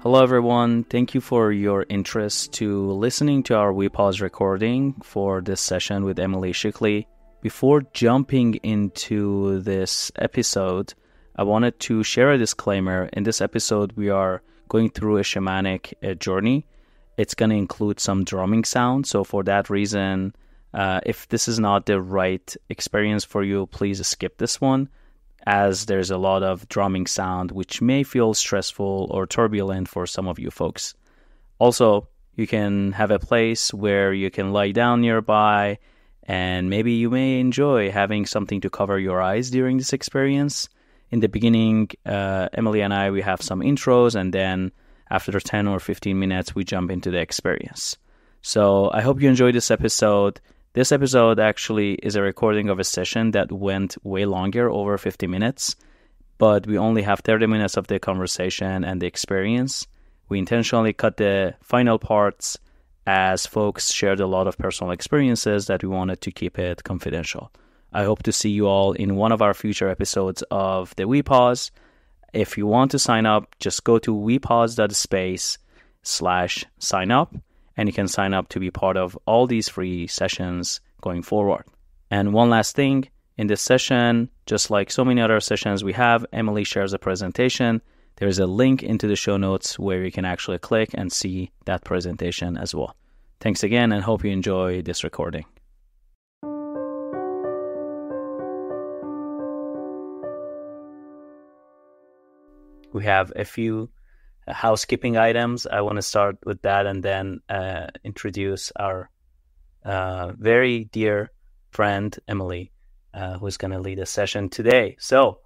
Hello, everyone. Thank you for your interest to listening to our WePause recording for this session with Emily Schickli. Before jumping into this episode, I wanted to share a disclaimer. In this episode, we are going through a shamanic uh, journey. It's going to include some drumming sound. So, for that reason, uh, if this is not the right experience for you, please skip this one as there's a lot of drumming sound which may feel stressful or turbulent for some of you folks. Also, you can have a place where you can lie down nearby and maybe you may enjoy having something to cover your eyes during this experience. In the beginning, uh, Emily and I we have some intros and then after 10 or 15 minutes we jump into the experience. So, I hope you enjoyed this episode. This episode actually is a recording of a session that went way longer, over 50 minutes, but we only have 30 minutes of the conversation and the experience. We intentionally cut the final parts as folks shared a lot of personal experiences that we wanted to keep it confidential. I hope to see you all in one of our future episodes of the WePause. If you want to sign up, just go to wepause.space slash sign up and you can sign up to be part of all these free sessions going forward. And one last thing in this session, just like so many other sessions we have, Emily shares a presentation. There's a link into the show notes where you can actually click and see that presentation as well. Thanks again and hope you enjoy this recording. We have a few housekeeping items. I want to start with that and then uh, introduce our uh, very dear friend Emily, uh, who's going to lead a session today. So,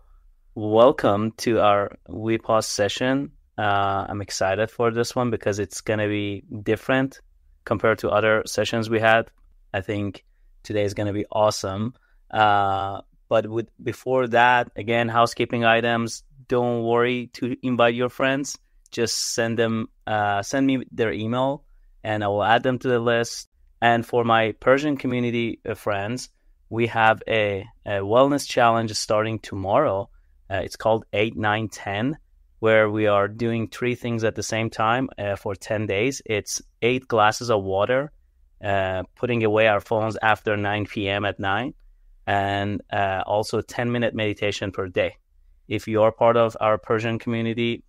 welcome to our WePause session. Uh, I'm excited for this one because it's going to be different compared to other sessions we had. I think today is going to be awesome. Uh, but with before that, again, housekeeping items. Don't worry to invite your friends just send them uh, send me their email and I will add them to the list. And for my Persian community uh, friends, we have a, a, wellness challenge starting tomorrow. Uh, it's called 8, 9, 10, where we are doing three things at the same time uh, for 10 days. It's eight glasses of water, uh, putting away our phones after 9 p.m. at night, and uh, also 10 minute meditation per day. If you are part of our Persian community,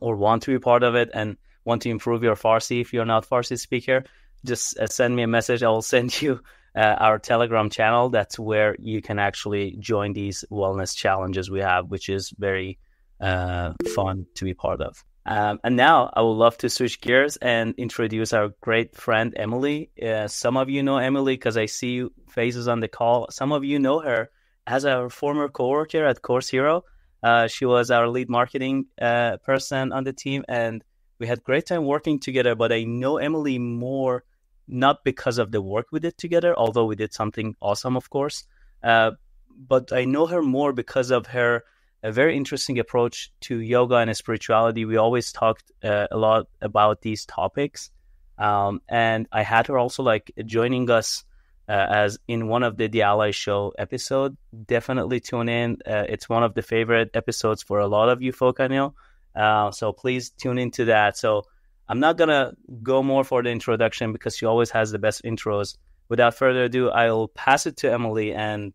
or want to be part of it and want to improve your Farsi if you're not Farsi speaker, just uh, send me a message. I will send you uh, our Telegram channel. That's where you can actually join these wellness challenges we have, which is very uh, fun to be part of. Um, and now I would love to switch gears and introduce our great friend Emily. Uh, some of you know Emily because I see faces on the call. Some of you know her as our former coworker at Course Hero. Uh, she was our lead marketing uh, person on the team, and we had great time working together. But I know Emily more not because of the work we did together, although we did something awesome, of course. Uh, but I know her more because of her a very interesting approach to yoga and spirituality. We always talked uh, a lot about these topics, um, and I had her also like joining us uh, as in one of the The Ally Show episode. Definitely tune in. Uh, it's one of the favorite episodes for a lot of you folk I know. Uh, so please tune into that. So I'm not gonna go more for the introduction because she always has the best intros. Without further ado, I'll pass it to Emily, and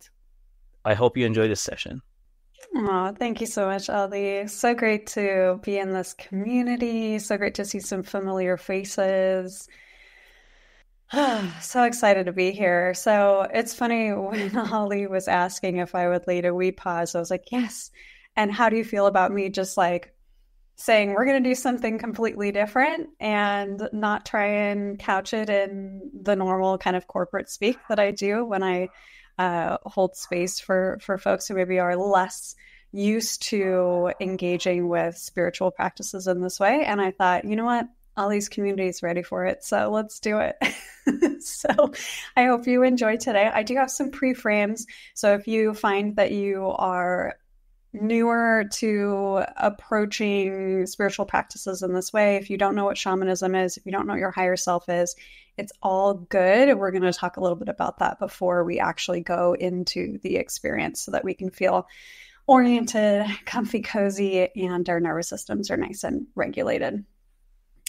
I hope you enjoy this session. Oh, thank you so much, Ali. So great to be in this community. So great to see some familiar faces. so excited to be here. So it's funny when Ali was asking if I would lead a WePause, I was like, yes. And how do you feel about me just like saying we're going to do something completely different and not try and couch it in the normal kind of corporate speak that I do when I uh, hold space for for folks who maybe are less used to engaging with spiritual practices in this way. And I thought, you know what? All these communities ready for it. So let's do it. so I hope you enjoy today. I do have some pre frames. So if you find that you are newer to approaching spiritual practices in this way, if you don't know what shamanism is, if you don't know what your higher self is, it's all good. We're going to talk a little bit about that before we actually go into the experience so that we can feel oriented, comfy, cozy, and our nervous systems are nice and regulated.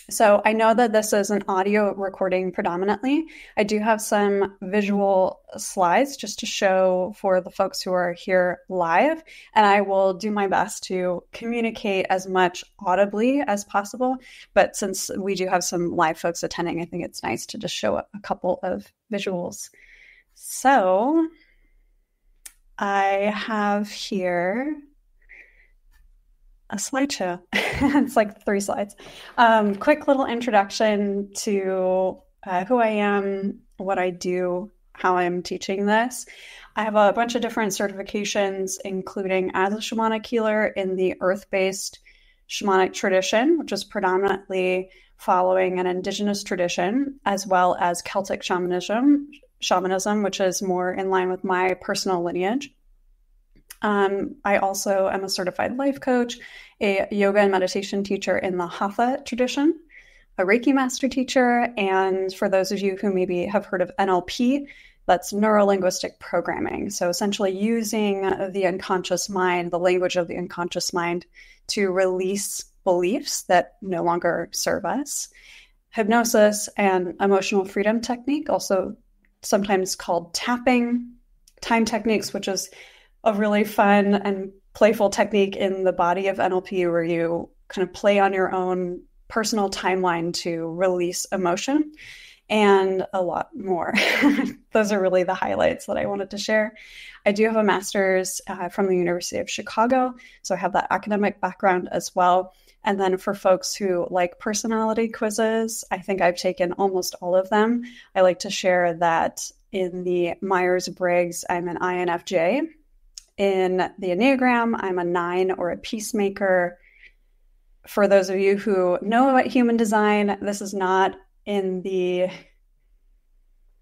So I know that this is an audio recording predominantly. I do have some visual slides just to show for the folks who are here live, and I will do my best to communicate as much audibly as possible. But since we do have some live folks attending, I think it's nice to just show a couple of visuals. So I have here a slideshow. it's like three slides. Um, quick little introduction to uh, who I am, what I do, how I'm teaching this. I have a bunch of different certifications, including as a shamanic healer in the earth based shamanic tradition, which is predominantly following an indigenous tradition, as well as Celtic shamanism, shamanism, which is more in line with my personal lineage. Um, I also am a certified life coach, a yoga and meditation teacher in the Hatha tradition, a Reiki master teacher, and for those of you who maybe have heard of NLP, that's neuro linguistic programming. So essentially using the unconscious mind, the language of the unconscious mind, to release beliefs that no longer serve us. Hypnosis and emotional freedom technique, also sometimes called tapping, time techniques, which is a really fun and playful technique in the body of NLP where you kind of play on your own personal timeline to release emotion and a lot more. Those are really the highlights that I wanted to share. I do have a master's uh, from the University of Chicago, so I have that academic background as well. And then for folks who like personality quizzes, I think I've taken almost all of them. I like to share that in the Myers Briggs, I'm an INFJ, in the Enneagram, I'm a nine or a peacemaker. For those of you who know about human design, this is not in the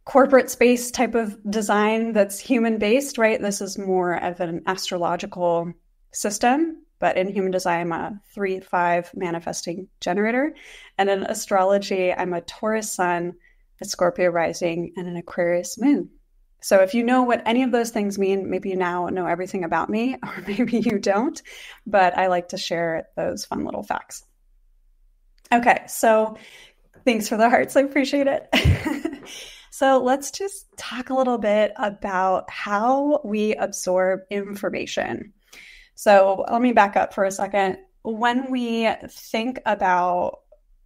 corporate space type of design that's human based, right? This is more of an astrological system. But in human design, I'm a three, five manifesting generator. And in astrology, I'm a Taurus sun, a Scorpio rising, and an Aquarius moon. So if you know what any of those things mean, maybe you now know everything about me, or maybe you don't, but I like to share those fun little facts. Okay, so thanks for the hearts. I appreciate it. so let's just talk a little bit about how we absorb information. So let me back up for a second. When we think about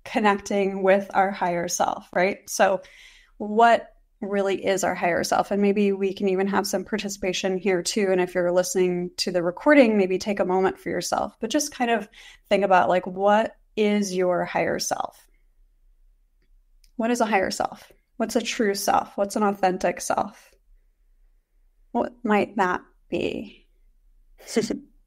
connecting with our higher self, right? So, what really is our higher self. And maybe we can even have some participation here too. And if you're listening to the recording, maybe take a moment for yourself, but just kind of think about like, what is your higher self? What is a higher self? What's a true self? What's an authentic self? What might that be?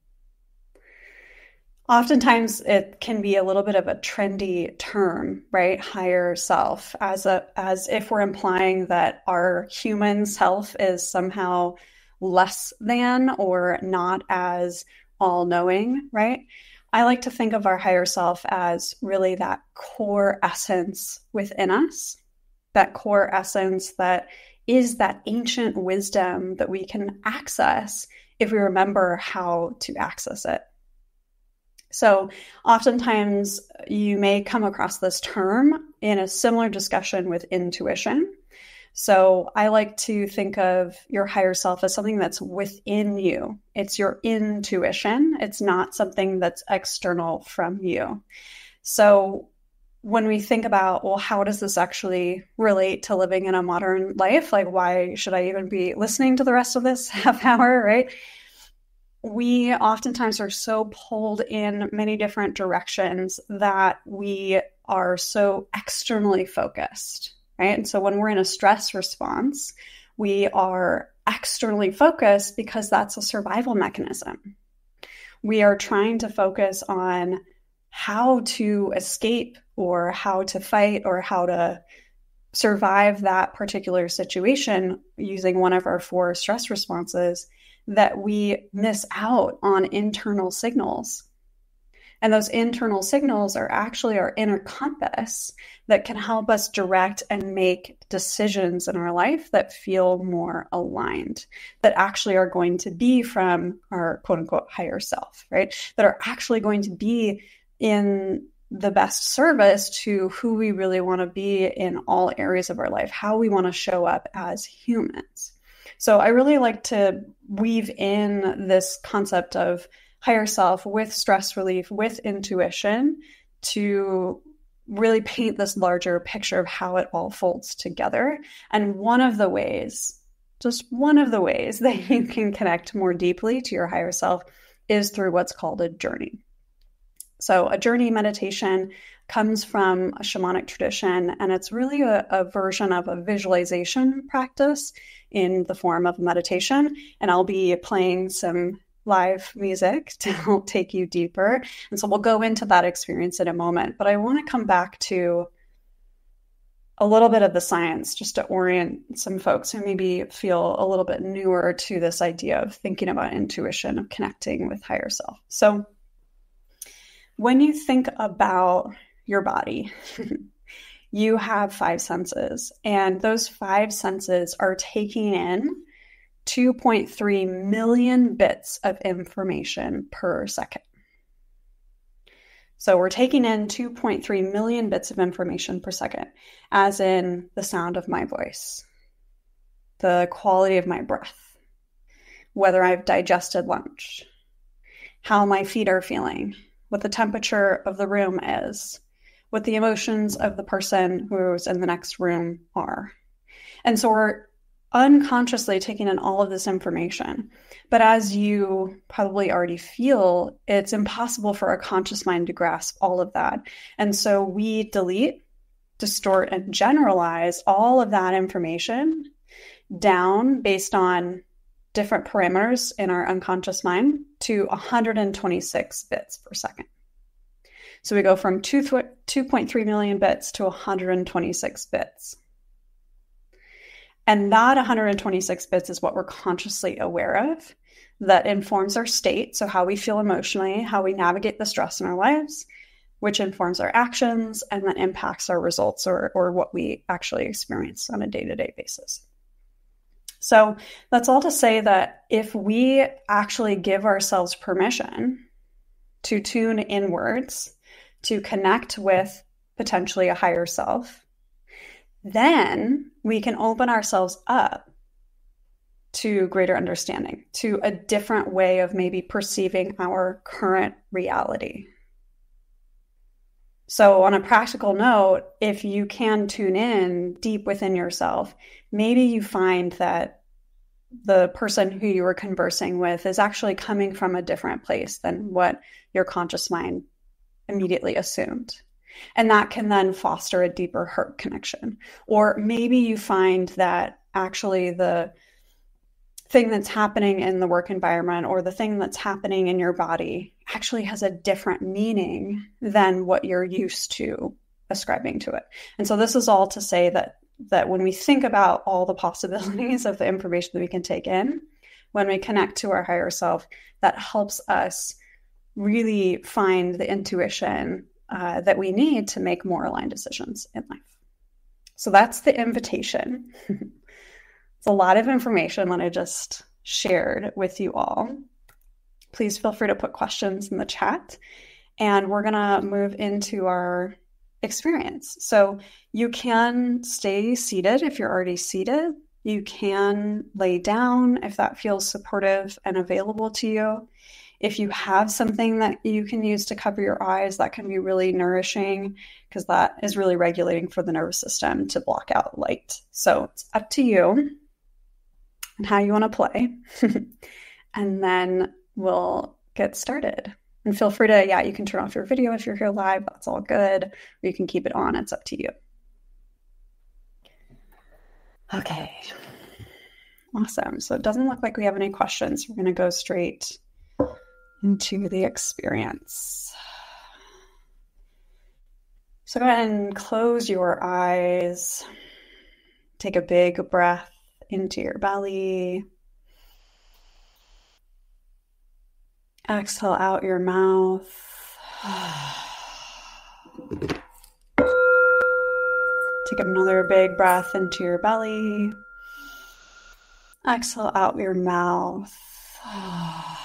oftentimes it can be a little bit of a trendy term right? Higher self as a as if we're implying that our human self is somehow less than or not as all knowing right? I like to think of our higher self as really that core essence within us that core essence that is that ancient wisdom that we can access if we remember how to access it so, oftentimes you may come across this term in a similar discussion with intuition. So, I like to think of your higher self as something that's within you. It's your intuition, it's not something that's external from you. So, when we think about, well, how does this actually relate to living in a modern life? Like, why should I even be listening to the rest of this half hour, right? We oftentimes are so pulled in many different directions that we are so externally focused, right? And so when we're in a stress response, we are externally focused because that's a survival mechanism. We are trying to focus on how to escape or how to fight or how to survive that particular situation using one of our four stress responses that we mm-hmm. miss out on internal signals. And those internal signals are actually our inner compass that can help us direct and make decisions in our life that feel more aligned, that actually are going to be from our quote unquote higher self, right? That are actually going to be in the best service to who we really want to be in all areas of our life, how we want to show up as humans. So I really like to weave in this concept of higher self with stress relief, with intuition to really paint this larger picture of how it all folds together. And one of the ways, just one of the ways that you can connect more deeply to your higher self is through what's called a journey. So, a journey meditation comes from a shamanic tradition, and it's really a, a, version of a visualization practice in the form of meditation. And I'll be playing some live music to help take you deeper. And so we'll go into that experience in a moment. But I want to come back to a little bit of the science just to orient some folks who maybe feel a little bit newer to this idea of thinking about intuition, of connecting with higher self. So when you think about your body, you have five senses, and those five senses are taking in 2.3 million bits of information per second. So we're taking in 2.3 million bits of information per second, as in the sound of my voice, the quality of my breath, whether I've digested lunch, how my feet are feeling, what the temperature of the room is, what the emotions of the person who's in the next room are. And so we're unconsciously taking in all of this information. But as you probably already feel, it's impossible for a conscious mind to grasp all of that. And so we delete, distort, and generalize all of that information down based on different parameters in our unconscious mind to 126 bits per second. So we go from 2, 2.3 million bits to 126 bits. And that 126 bits is what we're consciously aware of that informs our state. So, how we feel emotionally, how we navigate the stress in our lives, which informs our actions and then impacts our results or, or what we actually experience on a day to day basis. So, that's all to say that if we actually give ourselves permission to tune inwards, to connect with potentially a higher self, then we can open ourselves up to greater understanding, to a different way of maybe perceiving our current reality. So, on a practical note, if you can tune in deep within yourself, maybe you find that the person who you were conversing with is actually coming from a different place than what your conscious mind immediately assumed. And that can then foster a deeper heart connection. Or maybe you find that actually the thing that's happening in the work environment or the thing that's happening in your body actually has a different meaning than what you're used to ascribing to it. And so this is all to say that that when we think about all the possibilities of the information that we can take in, when we connect to our higher self, that helps us really find the intuition uh, that we need to make more aligned decisions in life. So that's the invitation. it's a lot of information that I just shared with you all. Please feel free to put questions in the chat. And we're going to move into our experience. So you can stay seated if you're already seated. You can lay down if that feels supportive and available to you. If you have something that you can use to cover your eyes, that can be really nourishing because that is really regulating for the nervous system to block out light. So it's up to you and how you want to play. and then we'll get started. And feel free to, yeah, you can turn off your video if you're here live. That's all good. Or you can keep it on. It's up to you. Okay. Awesome. So it doesn't look like we have any questions. We're going to go straight into the experience. So go ahead and close your eyes. Take a big breath into your belly. Exhale out your mouth. Take another big breath into your belly. Exhale out your mouth.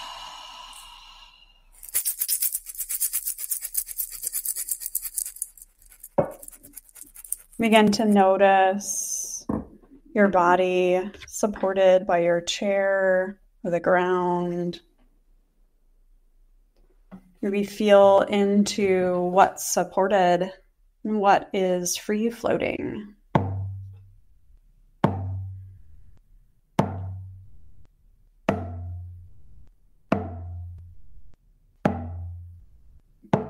Begin to notice your body supported by your chair or the ground. Maybe feel into what's supported and what is free floating.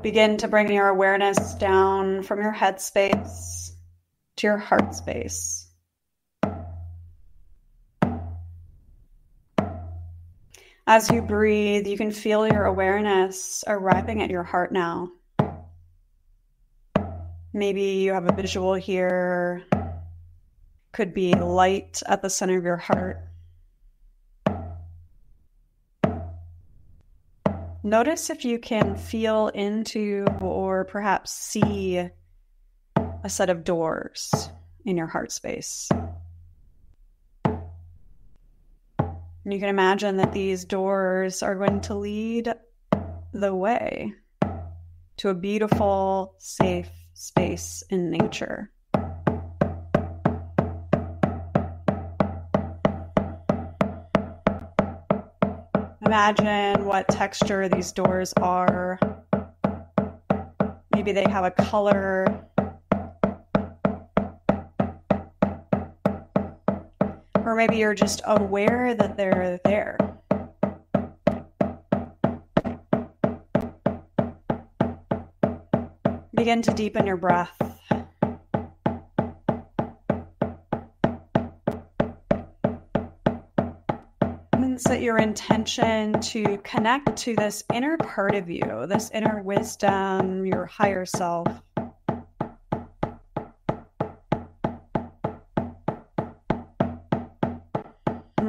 Begin to bring your awareness down from your head space to your heart space. As you breathe, you can feel your awareness arriving at your heart now. Maybe you have a visual here. Could be light at the center of your heart. Notice if you can feel into or perhaps see a set of doors in your heart space. And you can imagine that these doors are going to lead the way to a beautiful, safe space in nature. Imagine what texture these doors are. Maybe they have a color. Or maybe you're just aware that they're there. Begin to deepen your breath. And set your intention to connect to this inner part of you, this inner wisdom, your higher self.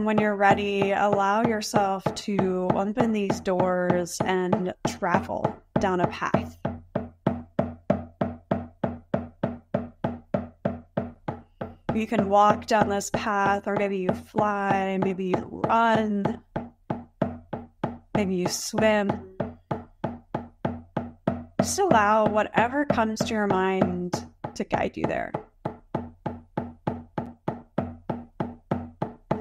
When you're ready, allow yourself to open these doors and travel down a path. you can walk down this path, or maybe you fly, maybe you run, maybe you swim. Just allow whatever comes to your mind to guide you there.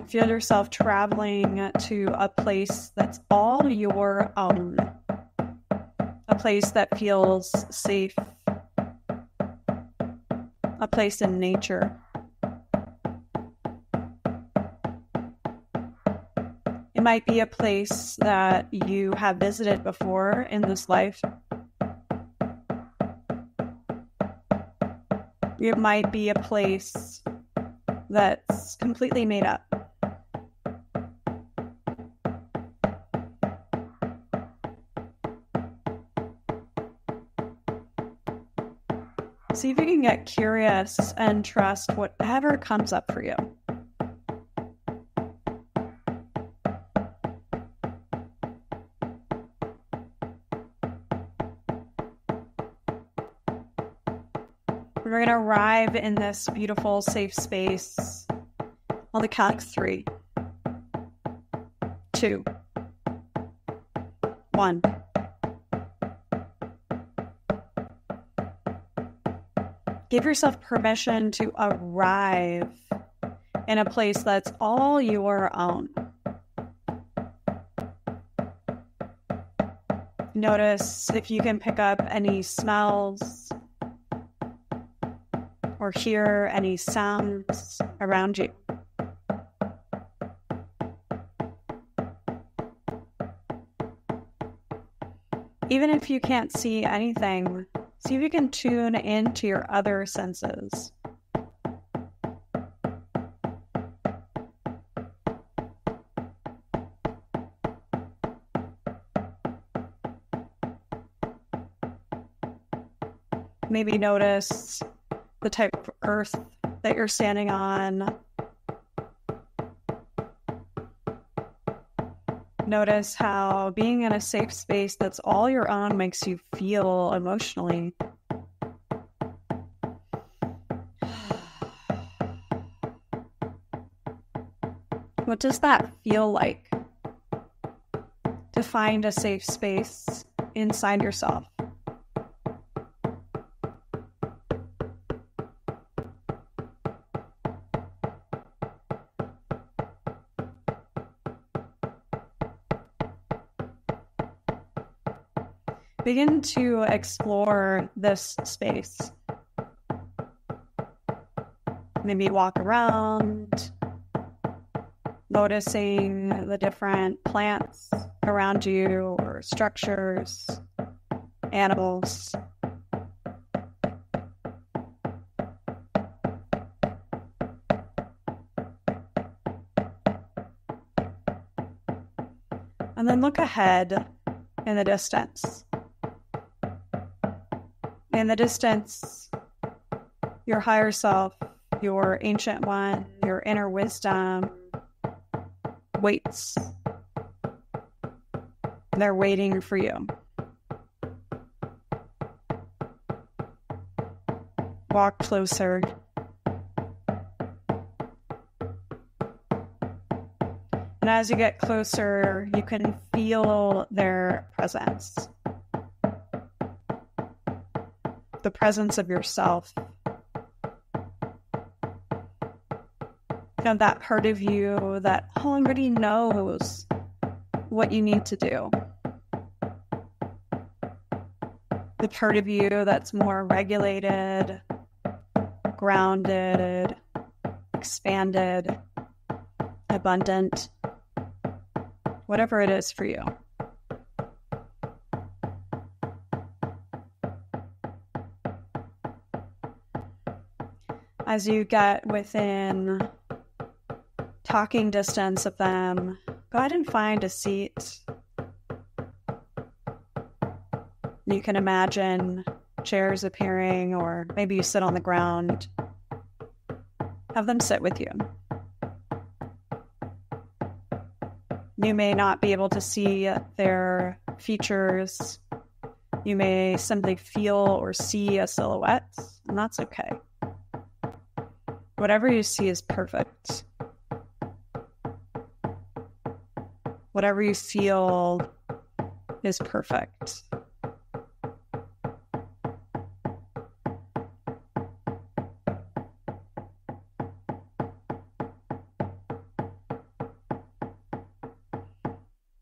Feel yourself traveling to a place that's all your own, a place that feels safe, a place in nature. It might be a place that you have visited before in this life. It might be a place that's completely made up. See if you can get curious and trust whatever comes up for you. We're going to arrive in this beautiful, safe space on the count three, two, one. Give yourself permission to arrive in a place that's all your own. Notice if you can pick up any smells or hear any sounds around you. Even if you can't see anything, see if you can tune into your other senses. Maybe notice the type of earth that you're standing on. Notice how being in a safe space that's all your own makes you feel emotionally. What does that feel like to find a safe space inside yourself? Begin to explore this space. Maybe walk around, noticing the different plants around you or structures, animals. And then look ahead in the distance. In the distance, your higher self, your ancient one, your inner wisdom waits. They're waiting for you. Walk closer. And as you get closer, you can feel their presence the presence of yourself. You know, that part of you that already knows what you need to do. The part of you that's more regulated, grounded, expanded, abundant whatever it is for you. As you get within talking distance of them, go ahead and find a seat. You can imagine chairs appearing, or maybe you sit on the ground. Have them sit with you. You may not be able to see their features. You may simply feel or see a silhouette, and that's okay. Whatever you see is perfect. Whatever you feel is perfect.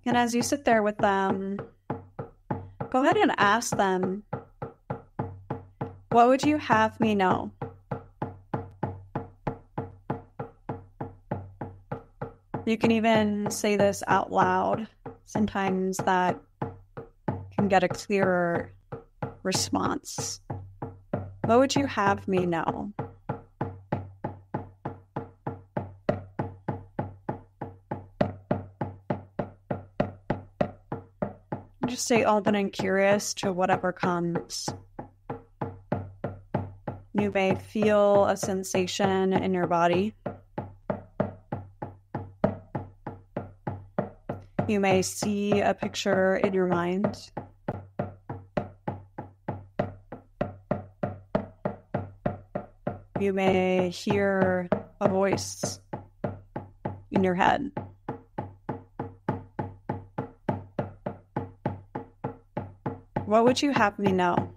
And as you sit there with them, go ahead and ask them, What would you have me know? You can even say this out loud. Sometimes that can get a clearer response. What would you have me know? just stay open and curious to whatever comes. You may feel a sensation in your body. You may see a picture in your mind. You may hear a voice in your head. What would you have me know?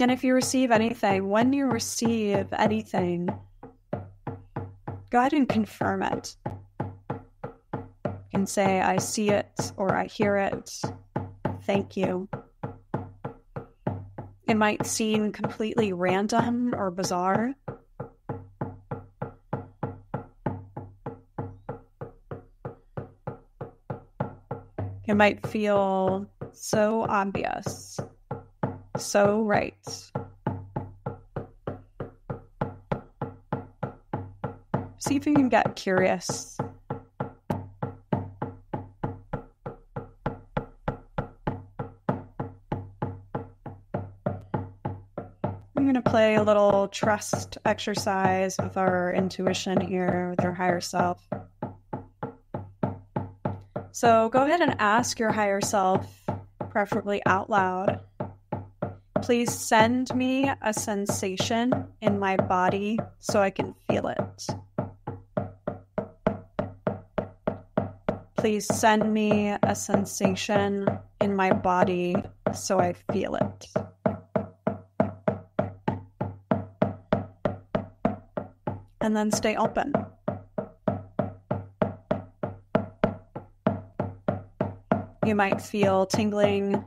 And if you receive anything, when you receive anything, go ahead and confirm it. You can say, I see it or I hear it. Thank you. It might seem completely random or bizarre, It might feel so obvious, so right. See if you can get curious. I'm going to play a little trust exercise with our intuition here, with our higher self. So go ahead and ask your higher self, preferably out loud. Please send me a sensation in my body so I can feel it. Please send me a sensation in my body so I feel it. And then stay open. You might feel tingling,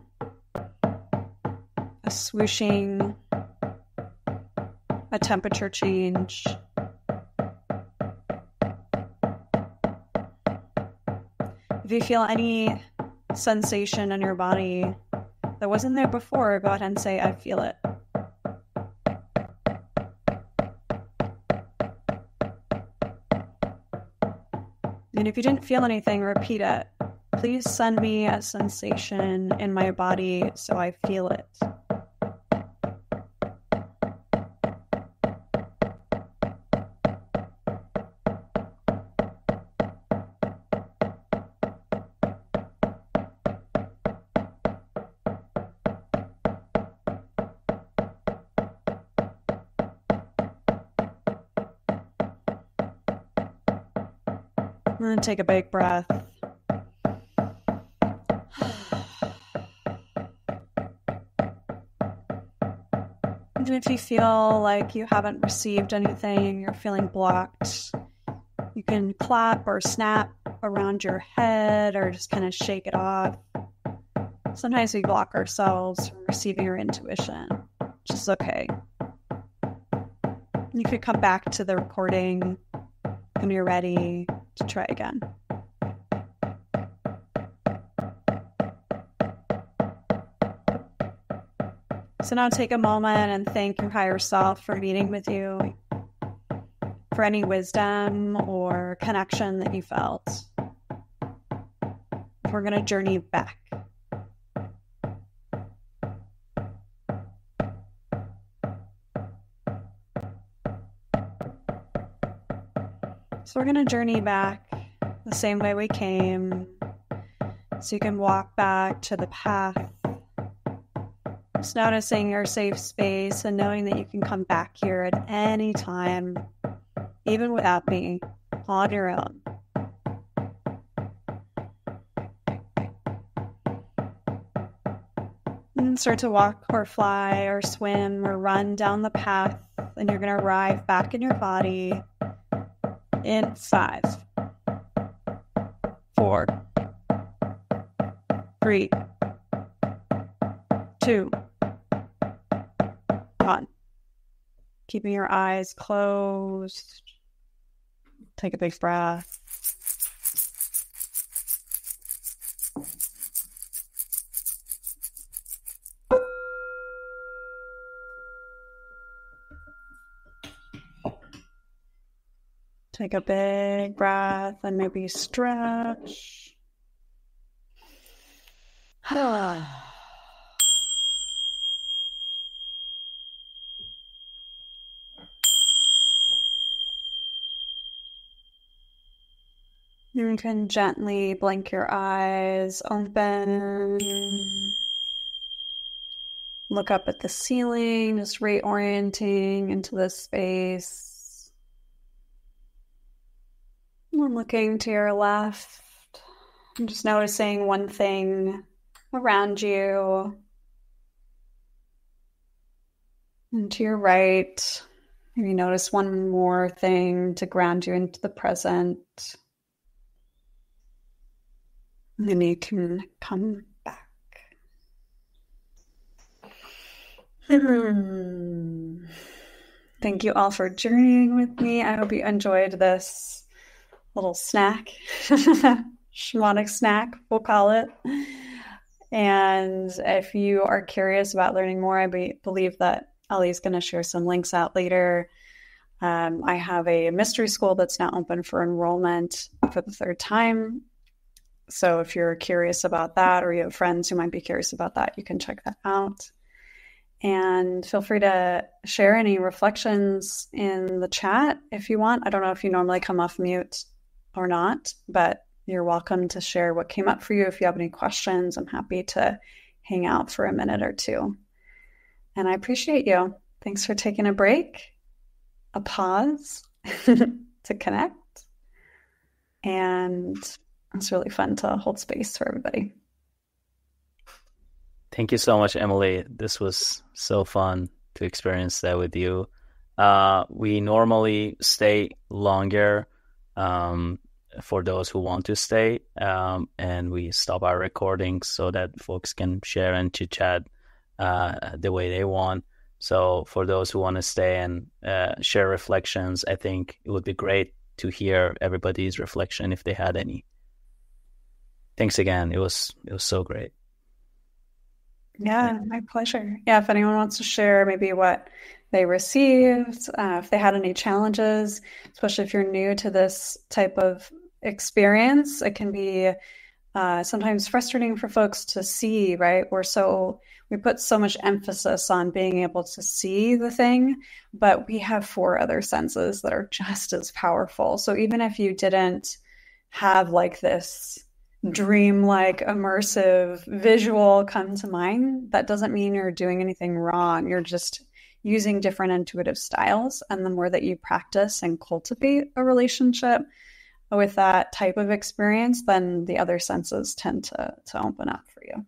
swooshing, a temperature change. If you feel any sensation in your body that wasn't there before, go ahead and say, I feel it. And if you didn't feel anything, repeat it. Please send me a sensation in my body so I feel it. And take a big breath. Even if you feel like you haven't received anything, you're feeling blocked, you can clap or snap around your head or just kind of shake it off. Sometimes we block ourselves from receiving our intuition, which is okay. You could come back to the recording when you're ready to try again. So now take a moment and thank your higher self for meeting with you, for any wisdom or connection that you felt. We're going to journey back. So we're going to journey back the same way we came. So you can walk back to the path. Just noticing your safe space and knowing that you can come back here at any time, even without me, on your own. And start to walk or fly or swim or run down the path, and you're going to arrive back in your body in five, four, three, two, one. Keeping your eyes closed. Take a big breath. Take a big breath and maybe stretch. You can gently blink your eyes open. Look up at the ceiling, just reorienting into the space. And looking to your left, I'm just noticing one thing around you. And to your right, maybe notice one more thing to ground you into the present. And then you can come back. Hmm. Thank you all for journeying with me. I hope you enjoyed this little snack, shamanic snack, we'll call it. And if you are curious about learning more, I be- believe that Ali's going to share some links out later. Um, I have a mystery school that's now open for enrollment for the third time. So if you're curious about that, or you have friends who might be curious about that, you can check that out. And feel free to share any reflections in the chat if you want. I don't know if you normally come off mute or not, but you're welcome to share what came up for you. If you have any questions, I'm happy to hang out for a minute or two. And I appreciate you. Thanks for taking a break, a pause to connect. And it's really fun to hold space for everybody. Thank you so much, Emily. This was so fun to experience that with you. Uh, we normally stay longer um, for those who want to stay, um, and we stop our recordings so that folks can share and chit chat uh, the way they want. So for those who want to stay and uh, share reflections, I think it would be great to hear everybody's reflection if they had any. Thanks again. It was it was so great. Yeah, my pleasure. Yeah, if anyone wants to share maybe what they received, uh, if they had any challenges, especially if you're new to this type of experience, it can be uh, sometimes frustrating for folks to see, right? We're so, we put so much emphasis on being able to see the thing, but we have four other senses that are just as powerful. So even if you didn't have like this dream-like immersive visual come to mind that doesn't mean you're doing anything wrong you're just using different intuitive styles and the more that you practice and cultivate a relationship with that type of experience then the other senses tend to to open up for you